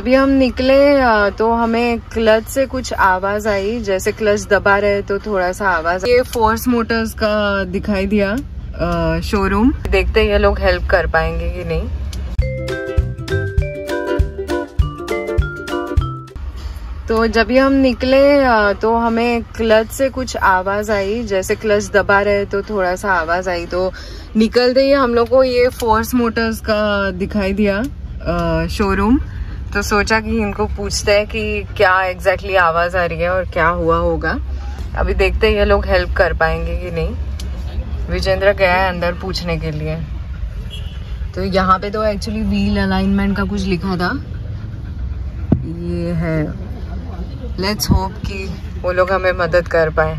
अभी हम निकले तो हमें क्लच से कुछ आवाज़ आई। जैसे क्लच दबा रहे तो थोड़ा सा आवाज़ ये फोर्स मोटर्स का दिखाई दिया शोरूम देखते ये लोग हेल्प कर पाएँगे कि नहीं। तो जब भी हम निकले तो हमें क्लच से कुछ आवाज़ आई। जैसे क्लच दबा रहे तो थोड़ा सा आवाज़ आई। तो निकलते ही हम लोग को ये फोर्स मोटर्स का दिखाई दिया शोरूम तो सोचा कि इनको पूछते हैं कि क्या एग्जैक्टली exactly आवाज़ आ रही है और क्या हुआ होगा। अभी देखते हैं ये लोग हेल्प कर पाएँगे कि नहीं। विजेंद्र गया है अंदर पूछने के लिए। तो यहाँ पे तो एक्चुअली व्हील अलाइनमेंट का कुछ लिखा था। ये है। लेट्स होप कि वो लोग हमें मदद कर पाए।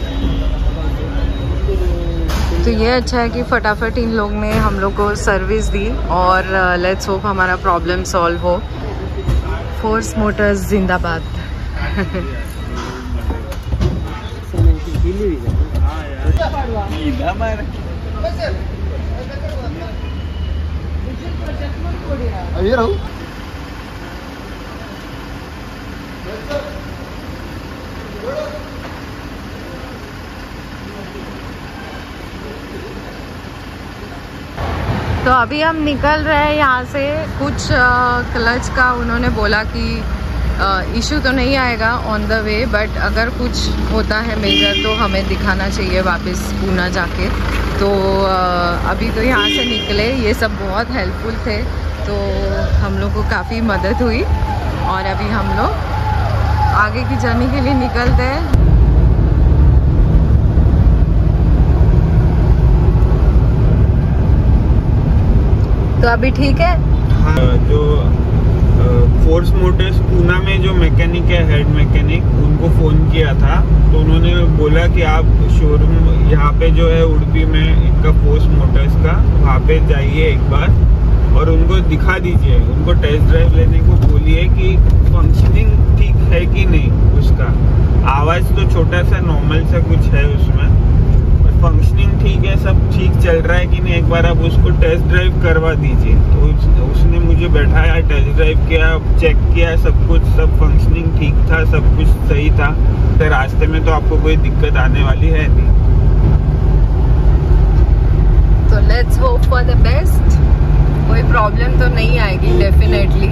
तो ये अच्छा है कि फटाफट इन लोग ने हम लोग को सर्विस दी और लेट्स होप हमारा प्रॉब्लम सॉल्व हो। फोर्स मोटर्स जिंदाबाद। अभी रहूँ तो अभी हम निकल रहे हैं यहाँ से। कुछ क्लच का उन्होंने बोला कि इशू तो नहीं आएगा ऑन द वे बट अगर कुछ होता है मेजर तो हमें दिखाना चाहिए वापस पूना जाके। तो अभी तो यहाँ से निकले। ये सब बहुत हेल्पफुल थे। तो हम लोग को काफ़ी मदद हुई। और अभी हम लोग आगे की जर्नी के लिए निकलते हैं। तो अभी ठीक है? हाँ जो फोर्स मोटर्स पूना में जो मैकेनिक है हेड मैकेनिक उनको फ़ोन किया था। तो उन्होंने बोला कि आप शोरूम यहाँ पे जो है उड़पी में इनका फोर्स मोटर्स का, वहाँ पे जाइए एक बार और उनको दिखा दीजिए। उनको टेस्ट ड्राइव लेने को बोलिए कि फंक्शनिंग ठीक है कि नहीं उसका। आवाज़ तो छोटा सा नॉर्मल सा कुछ है उसमें। फंक्शनिंग ठीक है सब ठीक चल रहा है कि नहीं? एक बार आप उसको टेस्ट ड्राइव करवा दीजिए। तो उस, उसने मुझे बैठाया टेस्ट ड्राइव किया चेक किया सब कुछ सब फंक्शनिंग ठीक था सब कुछ सही था। तो रास्ते में तो आपको कोई दिक्कत आने वाली है नहीं। तो let's hope for the best कोई प्रॉब्लम तो नहीं आएगी डेफिनेटली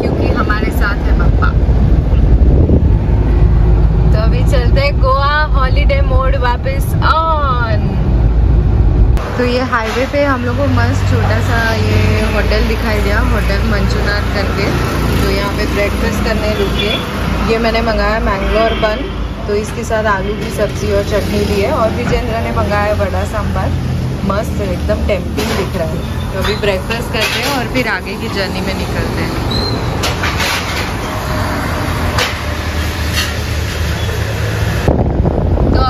क्योंकि हमारे साथ है पप्पा तो अभी चलते हैं गोवा हॉलीडे मोड वापस ऑन तो ये हाईवे पे हम लोग को मस्त छोटा सा ये होटल दिखाई दिया होटल मंचूनाथ करके। तो यहाँ पे ब्रेकफास्ट करने रुके ये मैंने मंगाया मैंगलोर बन तो इसके साथ आलू की सब्ज़ी और चटनी ली है। और विजेंद्र ने मंगाया बड़ा सांभर। मस्त, एकदम टेम्पिंग दिख रहा है। तो अभी ब्रेकफास्ट करते हैं और फिर आगे की जर्नी में निकलते हैं।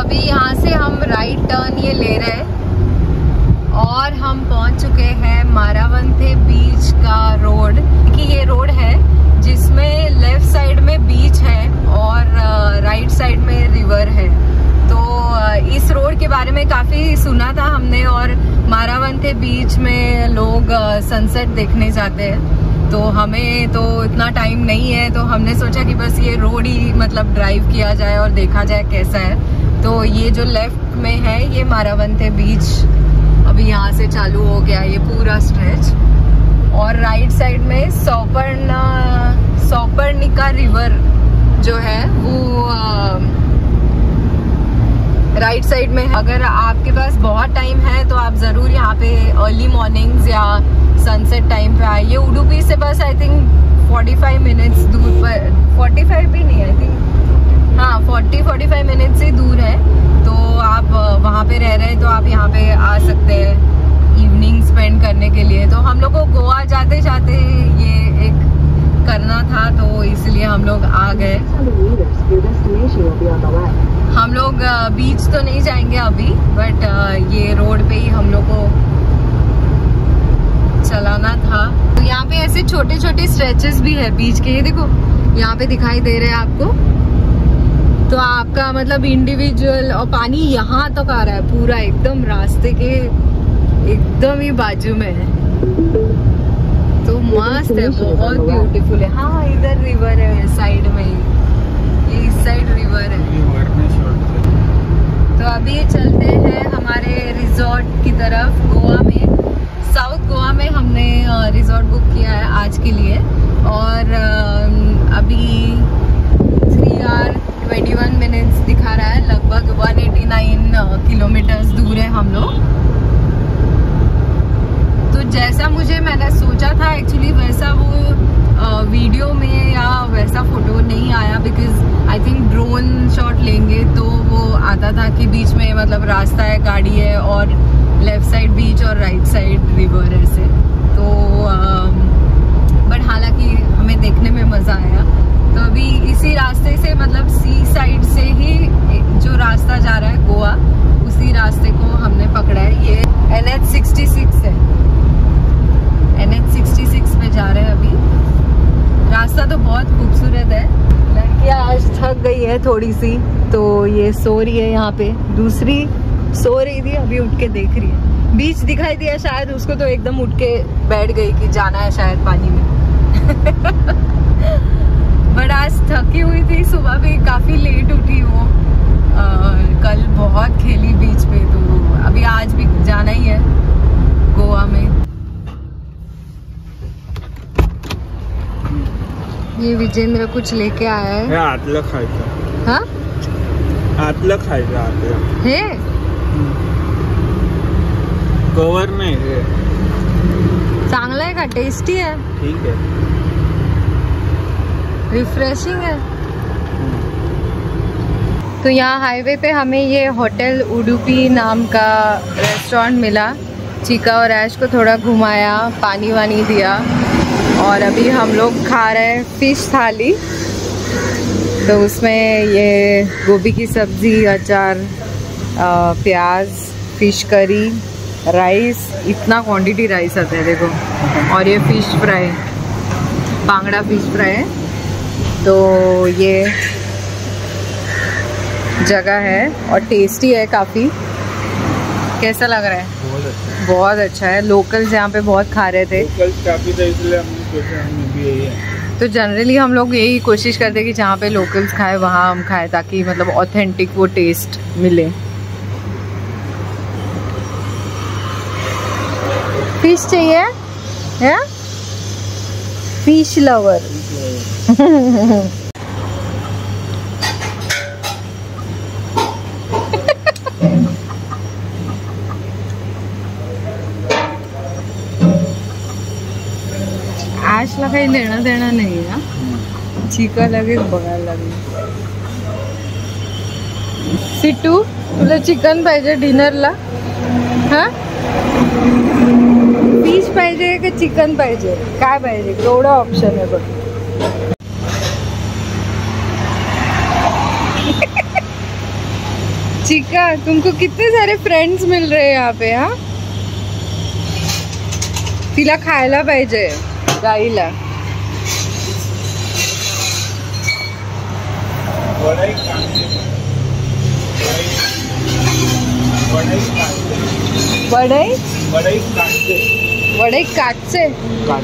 अभी यहाँ से हम राइट टर्न ये ले रहे हैं। और हम पहुँच चुके हैं मारावंथे बीच का रोड कि ये रोड है जिसमें लेफ़्ट साइड में बीच है और राइट साइड में रिवर है। तो इस रोड के बारे में काफ़ी सुना था हमने और मारावंथे बीच में लोग सनसेट देखने जाते हैं। तो हमें तो इतना टाइम नहीं है तो हमने सोचा कि बस ये रोड ही मतलब ड्राइव किया जाए और देखा जाए कैसा है। तो ये जो लेफ़्ट में है, ये मारावंते बीच अभी यहाँ से चालू हो गया, ये पूरा स्ट्रेच और राइट साइड में सौपर्ण सौपर्णिका रिवर जो है, वो राइट साइड में है. अगर आपके पास बहुत टाइम है तो आप ज़रूर यहाँ पे अर्ली मॉर्निंग्स या सनसेट टाइम पे आइए. उडुपी से बस आई थिंक 45 मिनट्स दूर पर 45 भी नहीं आई थिंक हाँ 40 45 मिनट से दूर है। तो आप वहाँ पे रह रहे हैं तो आप यहाँ पे आ सकते हैं इवनिंग स्पेंड करने के लिए। तो हम लोग को गोवा जाते जाते ये एक करना था तो इसलिए हम लोग आ गए। हम लोग बीच तो नहीं जाएँगे अभी बट ये रोड पे ही हम लोग को चलाना था। तो यहाँ पे ऐसे छोटे छोटे स्ट्रेचेस भी है बीच के, ये देखो, यहाँ पे दिखाई दे रहे हैं आपको। तो आपका मतलब इंडिविजुअल और पानी यहाँ तक आ रहा है पूरा एकदम रास्ते के एकदम ही बाजू में है। तो मस्त है बहुत ब्यूटीफुल है। हाँ इधर रिवर है साइड में ये इस साइड रिवर है। तो अभी चलते हैं हमारे रिजॉर्ट की तरफ़ गोवा में। साउथ गोवा में हमने रिजॉर्ट बुक किया है आज के लिए। और अभी three R twenty one minutes दिखा रहा है, लगभग वन एटी नाइन किलोमीटर्स दूर है हम लोग। तो जैसा मुझे मैंने सोचा था एक्चुअली वैसा वो वीडियो में या वैसा फ़ोटो नहीं आया because I think drone shot लेंगे तो वो आता था कि बीच में मतलब रास्ता है, गाड़ी है और लेफ़्ट साइड बीच और राइट साइड रिवर ऐसे। तो बट हालाँकि हमें देखने में मज़ा आया। अभी इसी रास्ते से मतलब सी साइड से ही जो रास्ता जा रहा है गोवा, उसी रास्ते को हमने पकड़ा है। ये एन एच है। एन एच पे जा रहे हैं अभी। रास्ता तो बहुत खूबसूरत है। लड़कियाँ आज थक गई है थोड़ी सी तो ये सो रही है यहाँ पे। दूसरी सो रही थी, अभी उठ के देख रही है। बीच दिखाई दिया शायद, उसको तो एकदम उठ के बैठ गई कि जाना है शायद पानी में। बट आज थकी हुई थी सुबह भी काफ़ी लेट उठी वो। आ, कल बहुत खेली बीच पे तो अभी आज भी जाना ही है गोवा में। ये विजेंद्र कुछ लेके आया है। आतलं खायचं हाँ? आतलं खायचं आतलं। हे? कवर नाही हे। चांगला है का? टेस्टी है? ठीक आहे रिफ्रेशिंग है। तो यहाँ हाईवे पे हमें ये होटल उडुपी नाम का रेस्टोरेंट मिला। चीका और ऐश को थोड़ा घुमाया, पानी वानी दिया। और अभी हम लोग खा रहे हैं फ़िश थाली। तो उसमें ये गोभी की सब्ज़ी, अचार प्याज फ़िश करी राइस इतना क्वांटिटी राइस आता है देखो। और ये फ़िश फ्राई बांगड़ा फ़िश फ्राई है। तो ये जगह है और टेस्टी है काफ़ी। कैसा लग रहा है? बहुत अच्छा बहुत अच्छा है। लोकल्स यहाँ पे बहुत खा रहे थे। काफ़ी था इसलिए हमने सोचा हमें भी यही है। तो जनरली हम लोग यही कोशिश करते हैं कि जहाँ पे लोकल्स खाए वहाँ हम खाएँ ताकि मतलब ऑथेंटिक वो टेस्ट मिले। फ़िश चाहिए? है फिश लवर. आशला काही देणं देणं नाही ना चिका लगेच बघायला लागली. सिटू तुला चिकन पाहिजे डिनरला हा? फ़िश पाहिजे का चिकन पाहिजे? काय पाहिजे? केवढं ऑप्शन आहे बघ. चिका, तुमको कितने सारे फ्रेंड्स मिल रहे हैं यहाँ पे हाँ? तिला खायला पाहिजे, गाईला. वडा एक बड़ाई काटते बड़े बड़े काट से का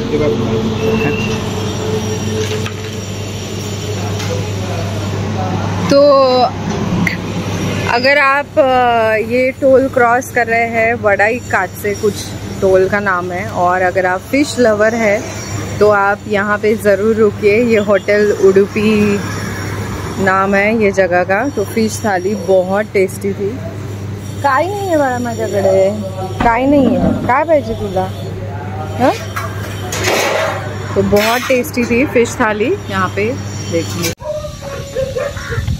तो अगर आप ये टोल क्रॉस कर रहे हैं वड़ाई काट से कुछ टोल का नाम है और अगर आप फ़िश लवर है तो आप यहाँ पे ज़रूर रुकिए ये होटल उडुपी नाम है ये जगह का तो फ़िश थाली बहुत टेस्टी थी। काई काय नाही आहे बाळा माझ्याकडे. काय नाही आहे. काय पाहिजे तुला? हं? तो बहुत टेस्टी थी फ़िश थाली यहाँ पे देखिए।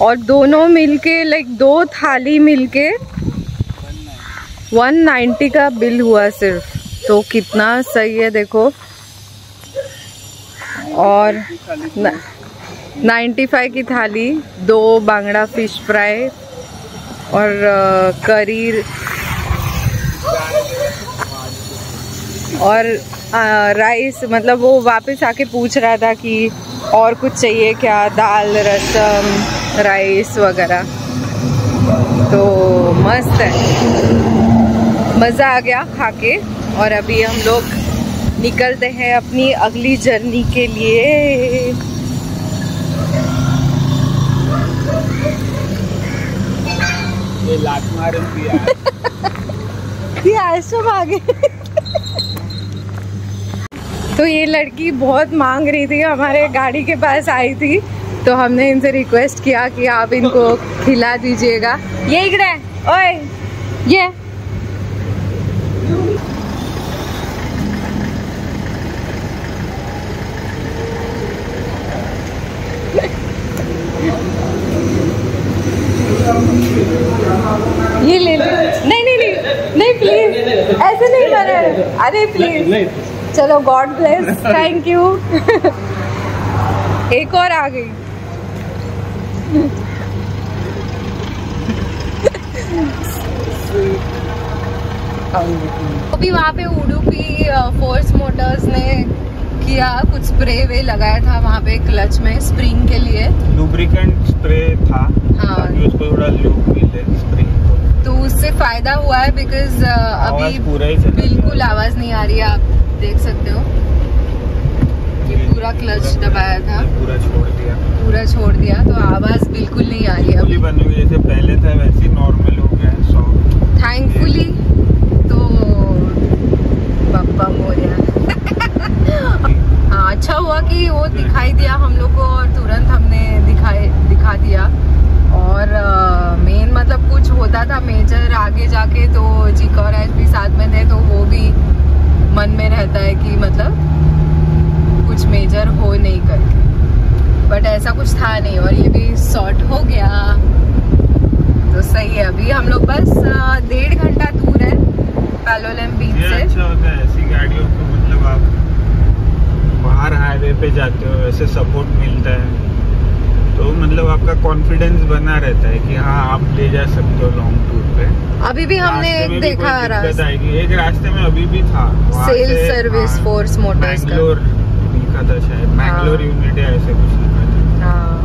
और दोनों मिलके लाइक दो थाली मिलके 190 का बिल हुआ सिर्फ़। तो कितना सही है देखो। और न, 95 की थाली दो बांगड़ा फ़िश फ्राई और करी और अ, राइस मतलब वो वापस आके पूछ रहा था कि और कुछ चाहिए क्या? दाल रसम राइस वगैरह। तो मस्त है। मज़ा आ गया खा के और अभी हम लोग निकलते हैं अपनी अगली जर्नी के लिए। ये लात मारन दिया ये आगे। तो ये लड़की बहुत मांग रही थी, हमारे गाड़ी के पास आई थी तो हमने इनसे रिक्वेस्ट किया कि आप इनको खिला दीजिएगा। ये इकड़े, ओए, ये। ये ले ले। नहीं नहीं नहीं नहीं प्लीज़ ऐसे नहीं करना अरे प्लीज़ चलो गॉड ब्लेस थैंक यू एक और आ गई। अभी वहाँ पे उडुपी फोर्स मोटर्स ने किया कुछ स्प्रे वे लगाया था वहाँ पे क्लच में स्प्रिंग के लिए। लुब्रिकेंट स्प्रे था हाँ। ताकि उसको थोड़ा लुक मिले स्प्रिंग को। तो उससे फ़ायदा हुआ है बिकॉज़ अभी पूरा ही बिल्कुल आवाज़ नहीं आ रही है। आप देख सकते हो ये पूरा क्लच दबाया था। पूरा छोड़ दिया। पूरा छोड़ दिया तो आवाज़ बिल्कुल नहीं आ रही है अभी बनी हुई जैसे पहले था वैसे नॉर्मल हो गया है सॉफ्ट थैंकफुली तो पप्पा मोरिया हाँ अच्छा हुआ कि वो दिखाई दिया हम लोग को और तुरंत हमने दिखाई दिखा दिया। और मेन मतलब कुछ होता था मेजर आगे जाके तो जीका और एच भी साथ में थे तो वो भी मन में रहता है कि मतलब कुछ मेजर हो नहीं करके। बट ऐसा कुछ था नहीं और ये भी सॉर्ट हो गया। तो सही है अभी हम लोग बस डेढ़ घंटा दूर है पैलोलम बीच से। अच्छा होता है ऐसी गाड़ियों को मतलब आप बाहर हाईवे पे जाते हो वैसे सपोर्ट मिलता है। तो मतलब आपका कॉन्फिडेंस बना रहता है कि हाँ आप ले जा सकते हो लॉन्ग टूर पे। अभी भी हमने एक भी देखा आएगी। एक रास्ते में अभी भी था सेल सर्विस फोर्स मोटर्स का। मैंगलोर लिखा था शायद। मैंगलोर हाँ। यूनिट ऐसे कुछ लिखा था। हाँ।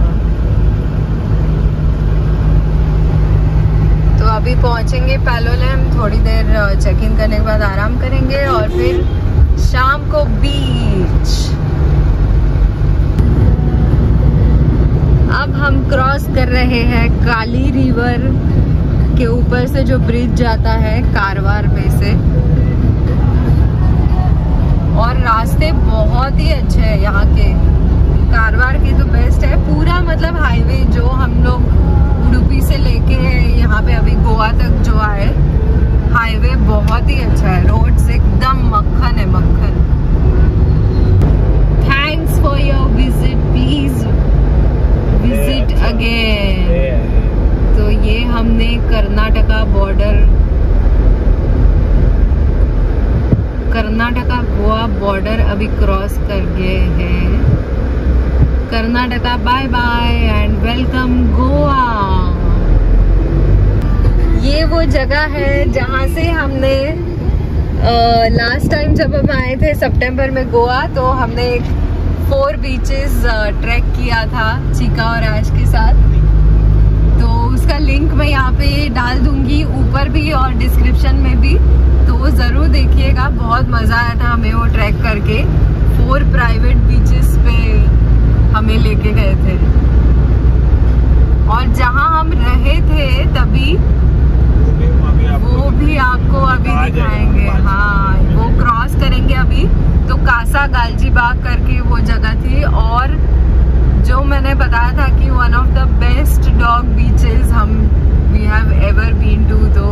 तो अभी पहुँचेंगे पैलोलम थोड़ी देर चेक इन करने के बाद आराम करेंगे और फिर शाम को बीच अब हम क्रॉस कर रहे हैं काली रिवर के ऊपर से जो ब्रिज जाता है कारवार पे से। और रास्ते बहुत ही अच्छे हैं यहाँ के। कारवार के तो बेस्ट है। पूरा मतलब हाईवे जो हम लोग उडुपी से लेके यहाँ पे अभी गोवा तक जो आए हाईवे बहुत ही अच्छा है। रोड एकदम मक्खन है, मक्खन। Thanks for your visit please visit again तो ये हमने कर्नाटका बॉर्डर कर्नाटका गोवा बॉर्डर अभी क्रॉस कर गए हैं। Karnataka bye bye and welcome Goa ये वो जगह है जहाँ से हमने लास्ट टाइम जब हम आए थे सितंबर में गोवा तो हमने एक फोर बीचेस ट्रैक किया था चिका और ऐश के साथ। तो उसका लिंक मैं यहाँ पे डाल दूँगी ऊपर भी और डिस्क्रिप्शन में भी। तो वो ज़रूर देखिएगा बहुत मज़ा आया था हमें वो ट्रैक करके। फोर प्राइवेट बीचेस पे हमें लेके गए थे। और जहाँ हम रहे थे तभी वो भी आपको वो भी आपको अभी दिखाएँगे हाँ वो क्रॉस करेंगे अभी। तो कासा गालजी बाग करके वो जगह थी और जो मैंने बताया था कि one of the best dog beaches हम we have ever been to तो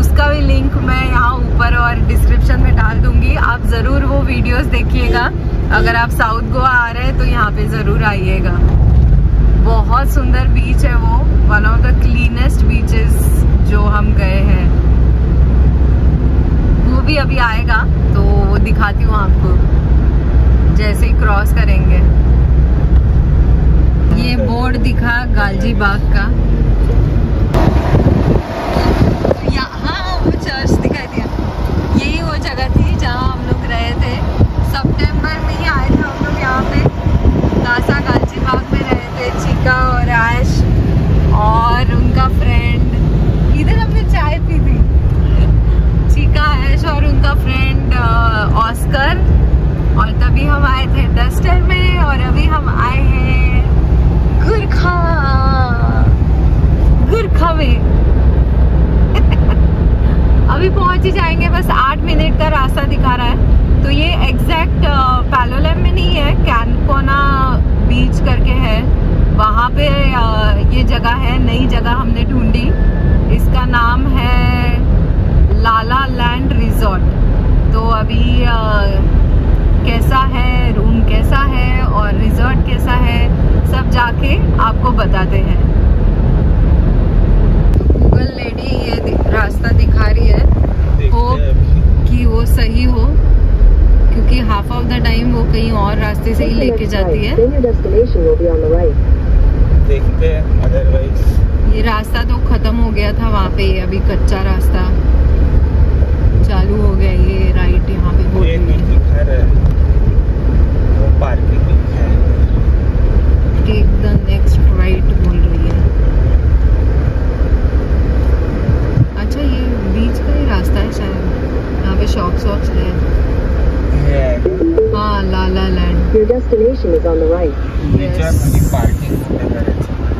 उसका भी लिंक मैं यहाँ ऊपर और डिस्क्रिप्शन में डाल दूँगी। आप ज़रूर वो वीडियोस देखिएगा। अगर आप साउथ गोवा आ रहे हैं तो यहाँ पे ज़रूर आइएगा। बहुत सुंदर बीच है वो। One of the cleanest beaches जो हम गए हैं। वो भी अभी आएगा। वो दिखाती हूँ आपको। जैसे ही क्रॉस करेंगे। ये बोर्ड दिखा गालजी बाग का। यहाँ वो चर्च दिखाई दिया। यही वो जगह थी जहाँ हम लोग रहे थे। सितंबर में ही आए थे हम लोग यहाँ पे कासा गालजी बाग में रहे थे चिका और ऐश और उनका फ्रेंड इधर हमने चाय पी थी चिका ऐश और उनका फ्रेंड ऑस्कर और तभी हम आए थे डस्टर में और अभी हम आए हैं गुरखा गुरखा में अभी पहुँच ही जाएँगे बस आठ मिनट का रास्ता दिखा रहा है तो ये एग्जैक्ट पैलोलम में नहीं है कैनकोना बीच करके है वहाँ पे ये जगह है नई जगह हमने ढूंढी। इसका नाम है लाला लैंड रिजॉर्ट। तो अभी कैसा है रूम कैसा है और रिजॉर्ट कैसा है सब जाके आपको बताते हैं। गूगल लेडी ये रास्ता दिखा रही है। Hope कि वो सही हो क्योंकि हाफ़ ऑफ़ द टाइम वो कहीं और रास्ते से ही लेके जाती है। देखते हैं अदरवाइज़ ये रास्ता तो खत्म हो गया था वहाँ पे अभी कच्चा रास्ता चालू हो गया ये राइट यहाँ पे ये रहा है। वो पार्किंग है। टेक द नेक्स्ट राइट बोल रही है। अच्छा ये बीच का ही रास्ता है शायद। यहाँ पे शॉप शॉप्स वॉप्स Yeah. Ah, La La Land. Your destination is on the right. Yes. parking on the